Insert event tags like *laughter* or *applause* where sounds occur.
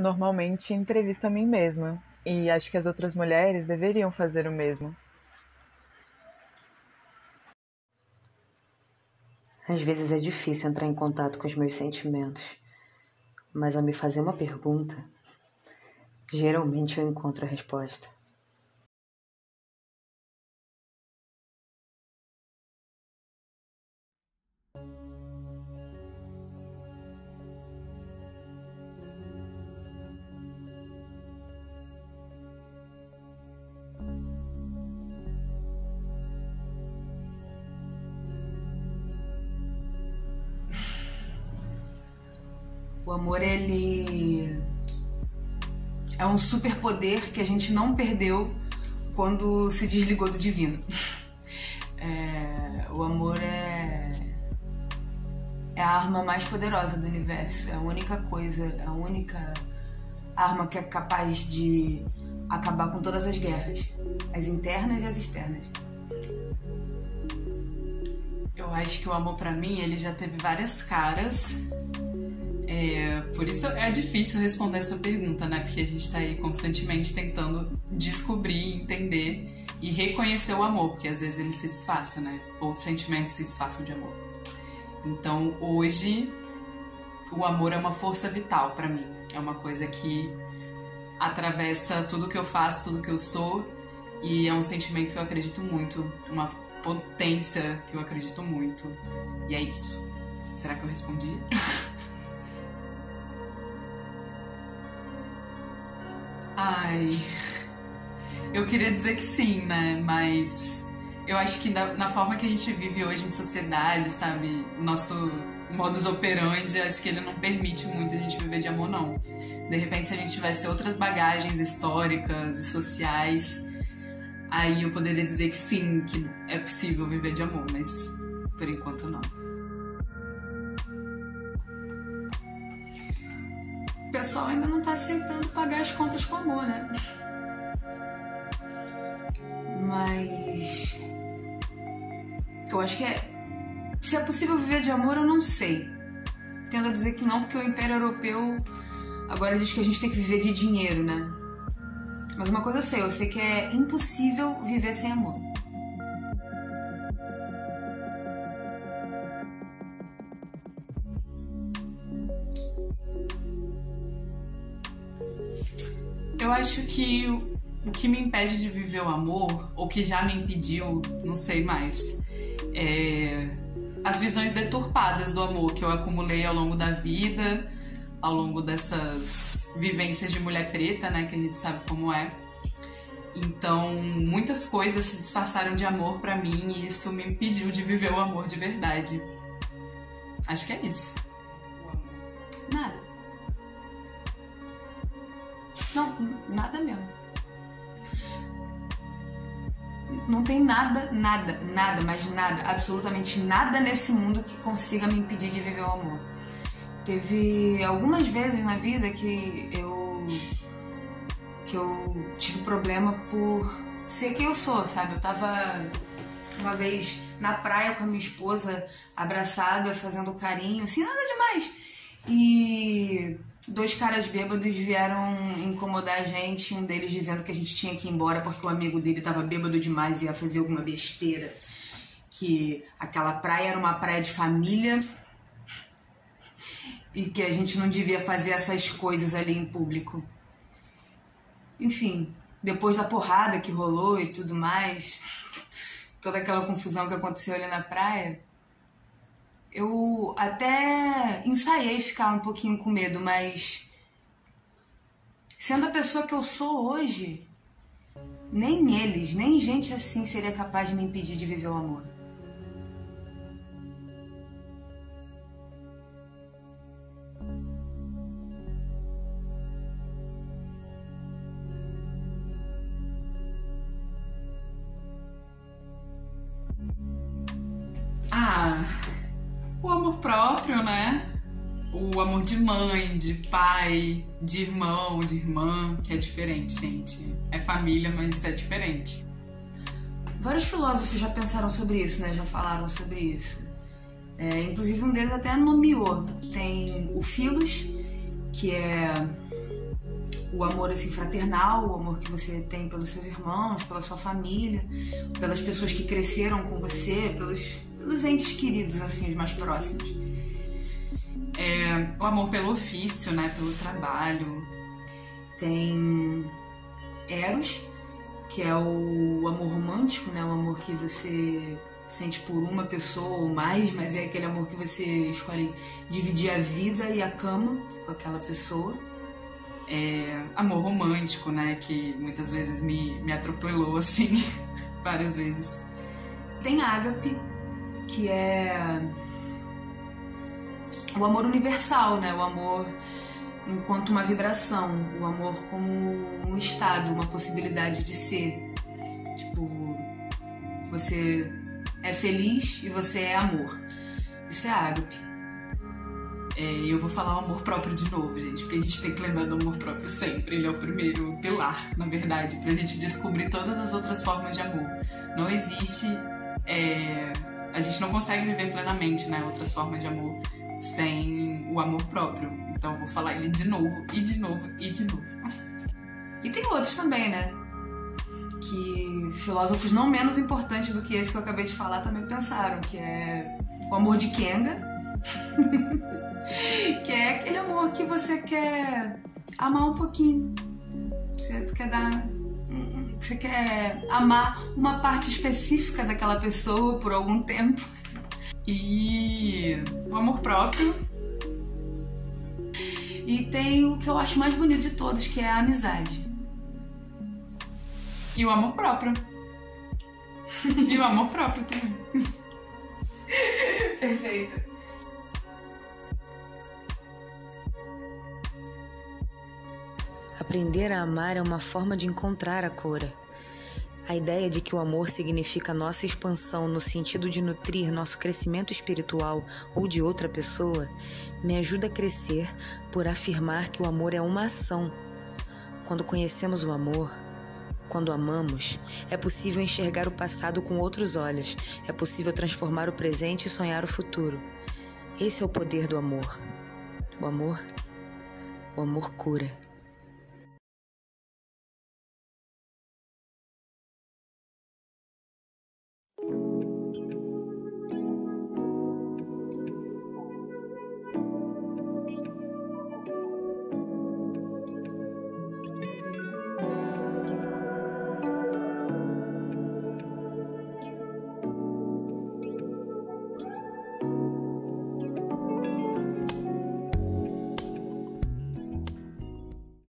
normalmente entrevisto a mim mesma e acho que as outras mulheres deveriam fazer o mesmo. Às vezes é difícil entrar em contato com os meus sentimentos, mas ao me fazer uma pergunta, geralmente eu encontro a resposta. O amor, ele é um superpoder que a gente não perdeu quando se desligou do divino. *laughs* É, o amor é, é a arma mais poderosa do universo, é a única coisa, é a única arma que é capaz de acabar com todas as guerras, as internas e as externas. Eu acho que o amor para mim ele já teve várias caras é, por isso é difícil responder essa pergunta, né? Porque a gente está aí constantemente tentando descobrir, entender e reconhecer o amor, porque às vezes ele se disfarça, né? Outros sentimentos se disfarçam de amor. Então hoje o amor é uma força vital para mim. É uma coisa que atravessa tudo que eu faço, tudo que eu sou e é um sentimento que eu acredito muito, uma potência que eu acredito muito. E é isso. Será que eu respondi? *laughs* Ai. Eu queria dizer que sim, né? Mas eu acho que na, na, forma que a gente vive hoje em sociedade, sabe? O nosso modus operandi, acho que ele não permite muito a gente viver de amor, não. De repente, se a gente tivesse outras bagagens históricas e sociais, aí eu poderia dizer que sim, que é possível viver de amor, mas por enquanto não. O pessoal ainda não está aceitando pagar as contas com amor, né? Mas. Eu acho que é. Se é possível viver de amor, eu não sei. Tendo a dizer que não, porque o Império Europeu agora diz que a gente tem que viver de dinheiro, né? Mas uma coisa eu sei, eu sei que é impossível viver sem amor. Eu acho que o que me impede de viver o amor, ou que já me impediu, não sei mais, é as visões deturpadas do amor que eu acumulei ao longo da vida, ao longo dessas vivências de mulher preta, né, que a gente sabe como é. Então, muitas coisas se disfarçaram de amor para mim e isso me impediu de viver o amor de verdade. Acho que é isso. Nada. Não, nada mesmo. Não tem nada, nada, nada, mas nada, absolutamente nada nesse mundo que consiga me impedir de viver o amor. Teve algumas vezes na vida que eu que eu tive problema por ser quem eu sou, sabe? Eu tava uma vez na praia com a minha esposa abraçada, fazendo carinho, assim, nada demais. E dois caras bêbados vieram incomodar a gente, um deles dizendo que a gente tinha que ir embora porque o amigo dele estava bêbado demais e ia fazer alguma besteira. Que aquela praia era uma praia de família e que a gente não devia fazer essas coisas ali em público. Enfim, depois da porrada que rolou e tudo mais, toda aquela confusão que aconteceu ali na praia, eu até ensaiei ficar um pouquinho com medo, mas sendo a pessoa que eu sou hoje, nem eles, nem gente assim seria capaz de me impedir de viver o amor. Próprio, né? O amor de mãe, de pai, de irmão, de irmã, que é diferente, gente. É família, mas é diferente. Vários filósofos já pensaram sobre isso, né? Já falaram sobre isso. É, inclusive um deles até nomeou. Tem o Filos, que é o amor assim fraternal, o amor que você tem pelos seus irmãos, pela sua família, pelas pessoas que cresceram com você, pelos, pelos entes queridos assim, os mais próximos. É, o amor pelo ofício, né, pelo trabalho. Tem Eros, que é o amor romântico, né, o amor que você sente por uma pessoa ou mais, mas é aquele amor que você escolhe dividir a vida e a cama com aquela pessoa. É, amor romântico, né? Que muitas vezes me, me atropelou, assim, *laughs* várias vezes. Tem ágape, que é o amor universal, né? O amor enquanto uma vibração, o amor como um estado, uma possibilidade de ser. Tipo, você é feliz e você é amor. Isso é ágape. É, eu vou falar o amor próprio de novo, gente, porque a gente tem que lembrar do amor próprio sempre. Ele é o primeiro pilar, na verdade, pra gente descobrir todas as outras formas de amor. Não existe. É, a gente não consegue viver plenamente, né? Outras formas de amor sem o amor próprio. Então vou falar ele de novo, e de novo, e de novo. E tem outros também, né? que filósofos não menos importantes do que esse que eu acabei de falar também pensaram, que é o amor de Kenga, *laughs* que é aquele amor que você quer amar um pouquinho, você quer dar você quer amar uma parte específica daquela pessoa por algum tempo. E o amor próprio. E tem o que eu acho mais bonito de todos, que é a amizade. E o amor próprio. *laughs* e o amor próprio também. Perfeito. Aprender a amar é uma forma de encontrar a cura. A ideia de que o amor significa nossa expansão no sentido de nutrir nosso crescimento espiritual ou de outra pessoa me ajuda a crescer por afirmar que o amor é uma ação. Quando conhecemos o amor, quando amamos, é possível enxergar o passado com outros olhos, é possível transformar o presente e sonhar o futuro. Esse é o poder do amor. O amor, o amor cura.